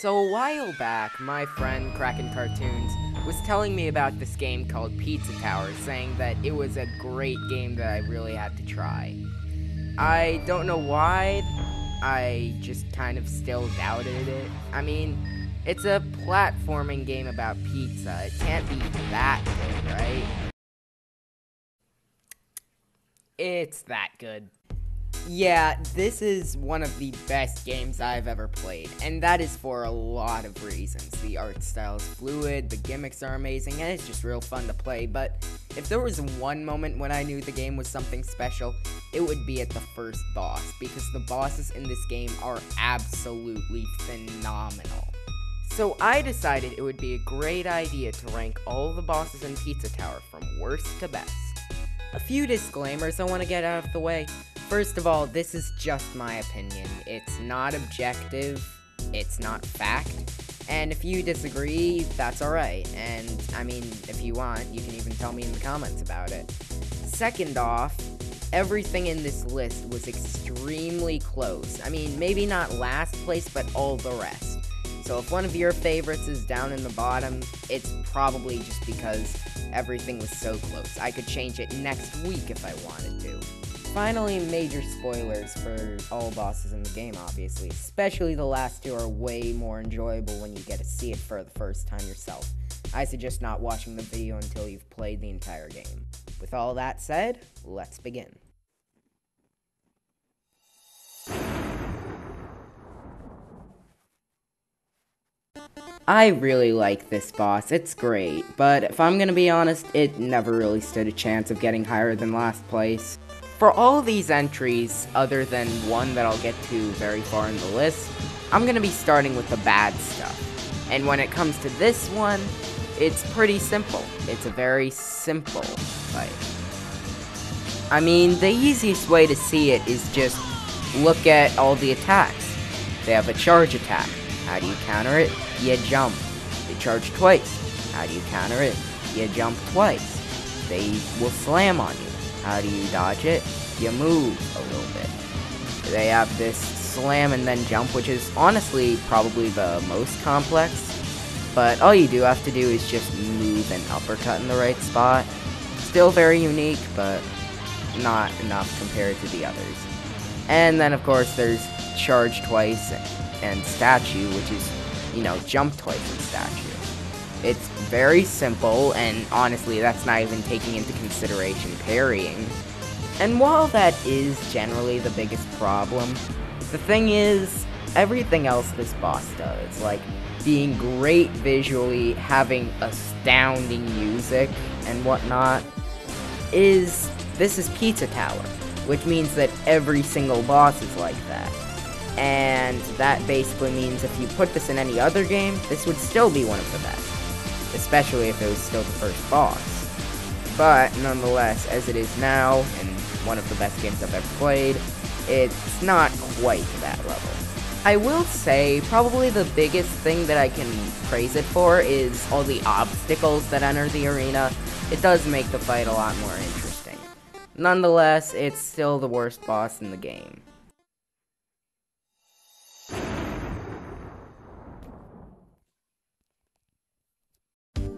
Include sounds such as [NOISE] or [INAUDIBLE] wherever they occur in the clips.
So a while back, my friend Kraken Cartoons was telling me about this game called Pizza Tower, saying that it was a great game that I really had to try. I don't know why, I just kind of still doubted it. I mean, it's a platforming game about pizza. It can't be that good, right? It's that good. Yeah, this is one of the best games I've ever played, and that is for a lot of reasons. The art style is fluid, the gimmicks are amazing, and it's just real fun to play. But if there was one moment when I knew the game was something special, it would be at the first boss, because the bosses in this game are absolutely phenomenal. So I decided it would be a great idea to rank all the bosses in Pizza Tower from worst to best. A few disclaimers I want to get out of the way. First of all, this is just my opinion. It's not objective, it's not fact. And if you disagree, that's alright. And I mean, if you want, you can even tell me in the comments about it. Second off, everything in this list was extremely close. I mean, maybe not last place, but all the rest. So if one of your favorites is down in the bottom, it's probably just because everything was so close. I could change it next week if I wanted to. Finally, major spoilers for all bosses in the game, obviously. Especially the last two are way more enjoyable when you get to see it for the first time yourself. I suggest not watching the video until you've played the entire game. With all that said, let's begin. I really like this boss, it's great, but if I'm gonna be honest, it never really stood a chance of getting higher than last place. For all these entries, other than one that I'll get to very far in the list, I'm gonna be starting with the bad stuff. And when it comes to this one, it's pretty simple. It's a very simple fight. I mean, the easiest way to see it is just look at all the attacks. They have a charge attack. How do you counter it? You jump. They charge twice. How do you counter it? You jump twice. They will slam on you. How do you dodge it? You move a little bit. They have this slam and then jump, which is honestly probably the most complex. But all you do have to do is just move and uppercut in the right spot. Still very unique, but not enough compared to the others. And then, of course, there's charge twice and statue, which is, you know, jump twice and statue. It's very simple, and honestly, that's not even taking into consideration parrying. And while that is generally the biggest problem, the thing is, everything else this boss does, like being great visually, having astounding music, and whatnot, is this is Pizza Tower, which means that every single boss is like that. And that basically means if you put this in any other game, this would still be one of the best. Especially if it was still the first boss. But nonetheless, as it is now, and one of the best games I've ever played, it's not quite that level. I will say, probably the biggest thing that I can praise it for is all the obstacles that enter the arena. It does make the fight a lot more interesting. Nonetheless, it's still the worst boss in the game.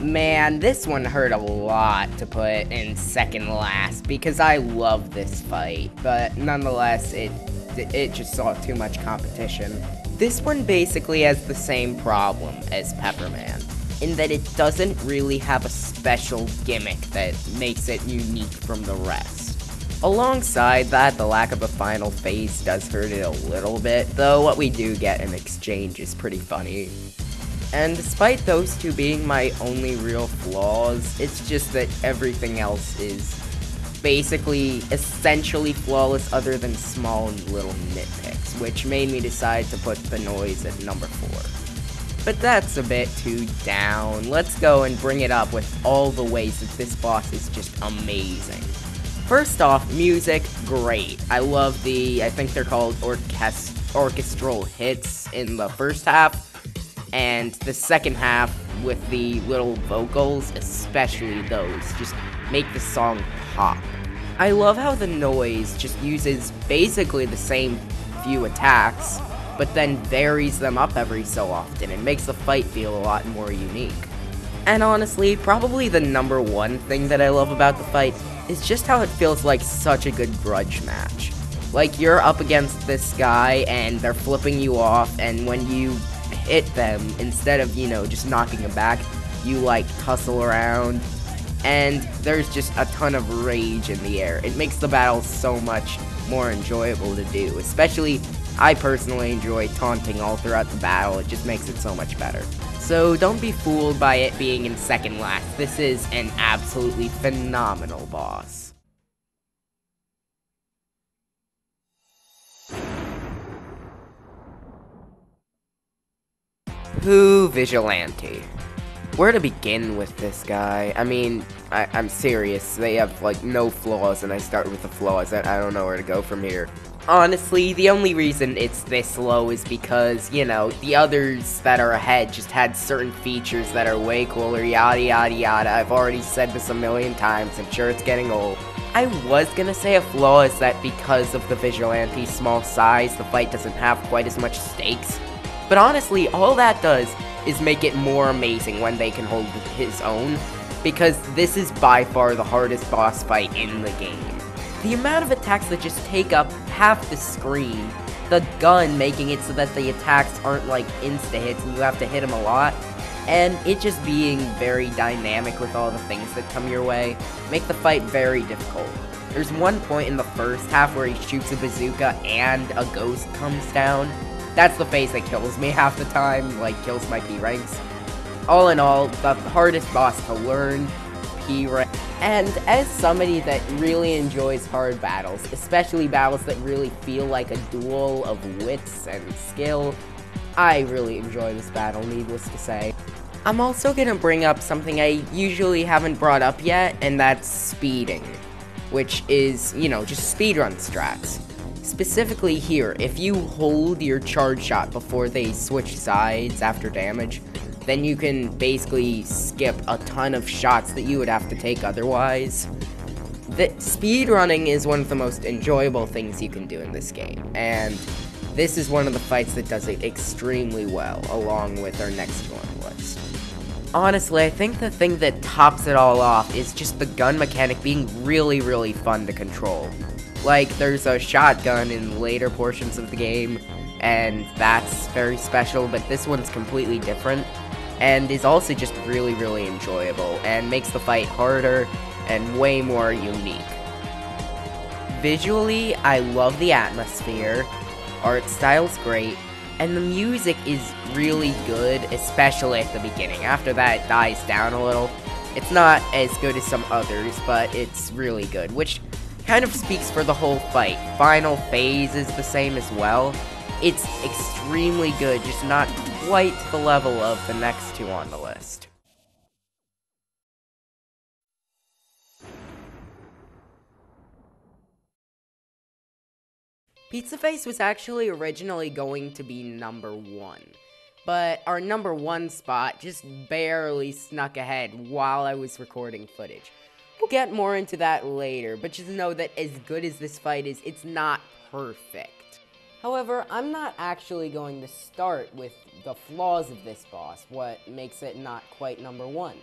Man, this one hurt a lot to put in second last because I love this fight, but nonetheless, it it just saw too much competition. This one basically has the same problem as Pepperman, in that it doesn't really have a special gimmick that makes it unique from the rest. Alongside that, the lack of a final phase does hurt it a little bit, though what we do get in exchange is pretty funny. And despite those two being my only real flaws, it's just that everything else is basically essentially flawless other than small little nitpicks, which made me decide to put the noise at number 4. But that's a bit too down. Let's go and bring it up with all the ways that this boss is just amazing. First off, music, great. I love the, I think they're called orchest- orchestral hits in the first half, and the second half with the little vocals, especially those, just make the song pop. I love how the noise just uses basically the same few attacks, but then varies them up every so often and makes the fight feel a lot more unique. And honestly, probably the number one thing that I love about the fight is just how it feels like such a good grudge match. Like, you're up against this guy, and they're flipping you off, and when you hit them, instead of, you know, just knocking them back, you, like, tussle around, and there's just a ton of rage in the air. It makes the battle so much more enjoyable to do, especially I personally enjoy taunting all throughout the battle, it just makes it so much better. So don't be fooled by it being in second last, this is an absolutely phenomenal boss. Who Vigilante? Where to begin with this guy? I mean, I, am serious. They have, like, no flaws, and I start with the flaws. I, I don't know where to go from here. Honestly, the only reason it's this low is because, you know, the others that are ahead just had certain features that are way cooler, yada yada yada. I've already said this a million times, I'm sure it's getting old. I was gonna say a flaw is that because of the Vigilante's small size, the fight doesn't have quite as much stakes. But honestly, all that does is make it more amazing when they can hold his own, because this is by far the hardest boss fight in the game. The amount of attacks that just take up half the screen, the gun making it so that the attacks aren't like insta-hits and you have to hit them a lot, and it just being very dynamic with all the things that come your way, make the fight very difficult. There's one point in the first half where he shoots a bazooka and a ghost comes down, that's the phase that kills me [LAUGHS] half the time, like kills my P ranks. All in all, the hardest boss to learn, P rank. And as somebody that really enjoys hard battles, especially battles that really feel like a duel of wits and skill, I really enjoy this battle, needless to say. I'm also gonna bring up something I usually haven't brought up yet, and that's speeding. Which is, you know, just speedrun strats. Specifically here, if you hold your charge shot before they switch sides after damage, then you can basically skip a ton of shots that you would have to take otherwise. The speedrunning is one of the most enjoyable things you can do in this game, and this is one of the fights that does it extremely well, along with our next one. Honestly, I think the thing that tops it all off is just the gun mechanic being really, really fun to control. Like, there's a shotgun in later portions of the game, and that's very special, but this one's completely different, and is also just really, really enjoyable, and makes the fight harder and way more unique. Visually, I love the atmosphere, art style's great, and the music is really good, especially at the beginning. After that, it dies down a little. It's not as good as some others, but it's really good, which kind of speaks for the whole fight. Final phase is the same as well. It's extremely good, just not quite the level of the next two on the list. Pizza Face was actually originally going to be number one, but our number one spot just barely snuck ahead while I was recording footage. We'll get more into that later, but just know that as good as this fight is, it's not perfect. However, I'm not actually going to start with the flaws of this boss, what makes it not quite number one.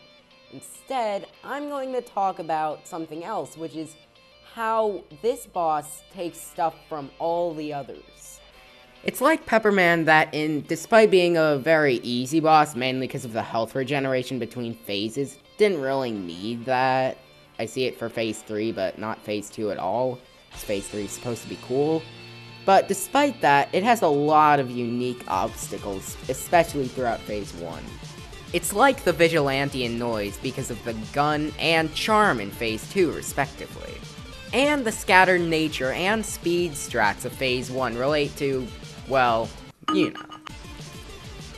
Instead, I'm going to talk about something else, which is how this boss takes stuff from all the others. It's like Pepperman that in, despite being a very easy boss, mainly because of the health regeneration between phases, didn't really need that. I see it for Phase 3, but not Phase 2 at all. Phase 3 is supposed to be cool. But despite that, it has a lot of unique obstacles, especially throughout Phase 1. It's like the Vigilante in Noise because of the gun and charm in Phase 2, respectively. And the scattered nature and speed strats of Phase 1 relate to, well, you know.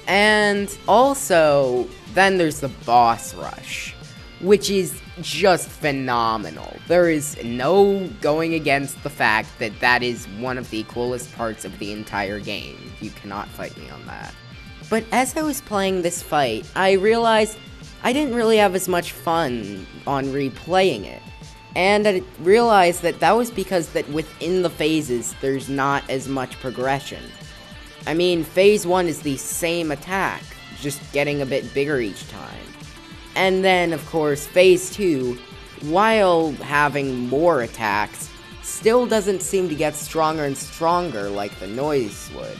And also, then there's the boss rush which is just phenomenal. There is no going against the fact that that is one of the coolest parts of the entire game. You cannot fight me on that. But as I was playing this fight, I realized I didn't really have as much fun on replaying it. And I realized that that was because that within the phases, there's not as much progression. I mean, phase 1 is the same attack, just getting a bit bigger each time. And then, of course, phase 2, while having more attacks, still doesn't seem to get stronger and stronger like the noise would.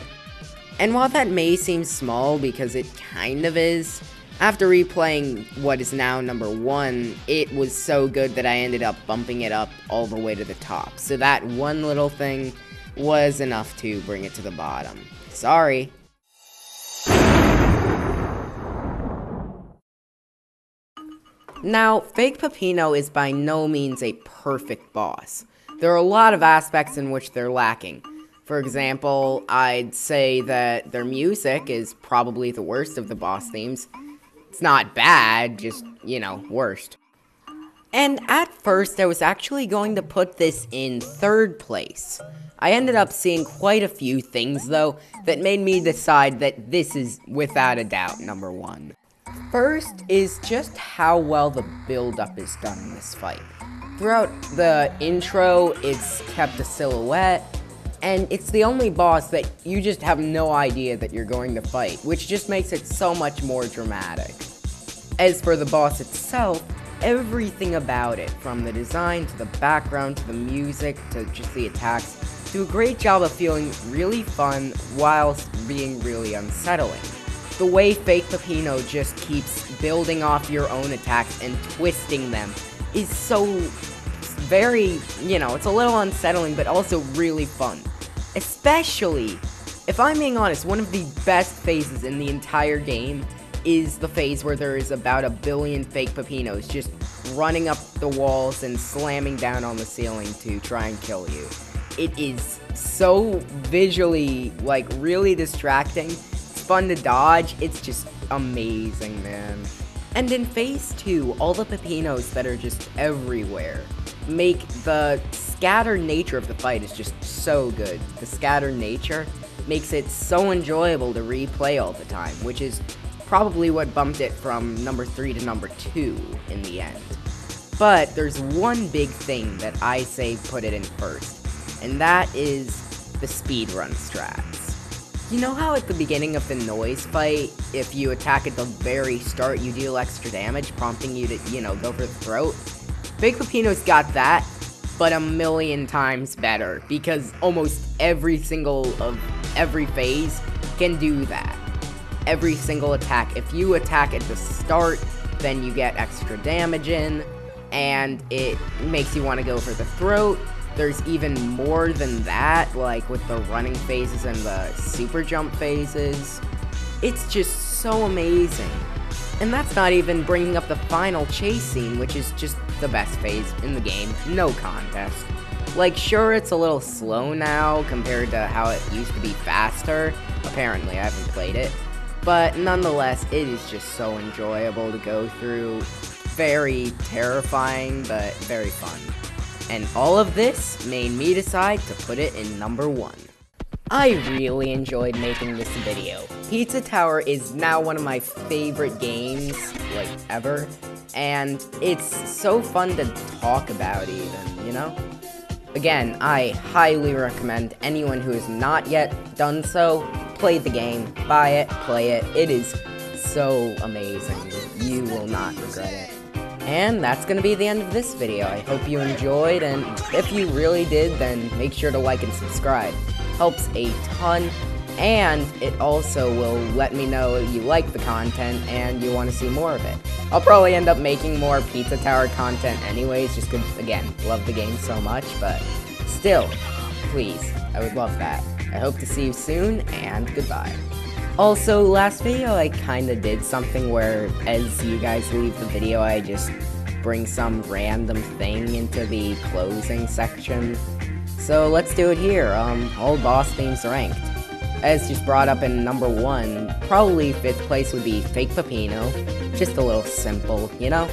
And while that may seem small because it kind of is, after replaying what is now number one, it was so good that I ended up bumping it up all the way to the top. So that one little thing was enough to bring it to the bottom. Sorry. Now, Fake Peppino is by no means a perfect boss. There are a lot of aspects in which they're lacking. For example, I'd say that their music is probably the worst of the boss themes. It's not bad, just, you know, worst. And at first, I was actually going to put this in third place. I ended up seeing quite a few things, though, that made me decide that this is, without a doubt, number one. First is just how well the build-up is done in this fight. Throughout the intro, it's kept a silhouette, and it's the only boss that you just have no idea that you're going to fight, which just makes it so much more dramatic. As for the boss itself, everything about it, from the design to the background to the music to just the attacks, do a great job of feeling really fun whilst being really unsettling. The way Fake Peppino just keeps building off your own attacks and twisting them is so very, you know, it's a little unsettling, but also really fun. Especially, if I'm being honest, one of the best phases in the entire game is the phase where there is about a billion fake Peppinos just running up the walls and slamming down on the ceiling to try and kill you. It is so visually, like, really distracting. It's fun to dodge. It's just amazing, man. And in phase 2, all the Peppinos that are just everywhere make the scattered nature of the fight is just so good. The scattered nature makes it so enjoyable to replay all the time, which is probably what bumped it from number 3 to number 2 in the end. But there's one big thing that I say put it in first, and that is the speedrun strats. You know how at the beginning of the noise fight, if you attack at the very start, you deal extra damage, prompting you to, you know, go for the throat? Fake Peppino's got that, but a million times better, because almost every single of every phase can do that. Every single attack. If you attack at the start, then you get extra damage in, and it makes you want to go for the throat. There's even more than that, like with the running phases and the super jump phases. It's just so amazing. And that's not even bringing up the final chase scene, which is just the best phase in the game, no contest. Like, sure, it's a little slow now compared to how it used to be faster. Apparently, I haven't played it. But nonetheless, it is just so enjoyable to go through. Very terrifying, but very fun. And all of this made me decide to put it in number one. I really enjoyed making this video. Pizza Tower is now one of my favorite games, like, ever. And it's so fun to talk about even, you know? Again, I highly recommend anyone who has not yet done so, play the game, buy it, play it. It is so amazing. You will not regret it. And that's going to be the end of this video. I hope you enjoyed, and if you really did, then make sure to like and subscribe helps a ton, and it also will let me know you like the content and you want to see more of it. I'll probably end up making more Pizza Tower content anyways, just because, again, love the game so much, but still, please, I would love that. I hope to see you soon, and goodbye. Also, last video I kinda did something where, as you guys leave the video, I just bring some random thing into the closing section so let's do it here. Um, all boss themes ranked. As just brought up in number one, probably fifth place would be Fake Peppino. Just a little simple, you know?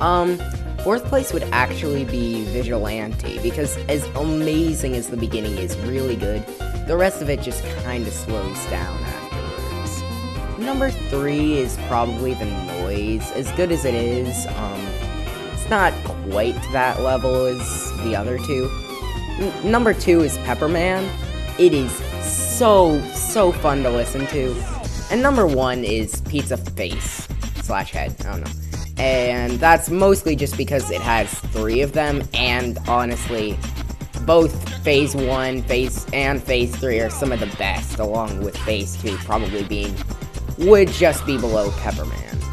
Um, fourth place would actually be Vigilante, because as amazing as the beginning is, really good, the rest of it just kinda slows down afterwards. Number three is probably The Noise. As good as it is, um, it's not quite that level as the other two. N number two is Pepperman. It is so, so fun to listen to. And number one is Pizza Face slash Head. I don't know. And that's mostly just because it has three of them, and honestly, both Phase 1, Phase, and Phase 3 are some of the best, along with Phase 2 probably being, would just be below Pepperman.